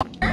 Bye.